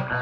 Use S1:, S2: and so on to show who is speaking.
S1: Bye.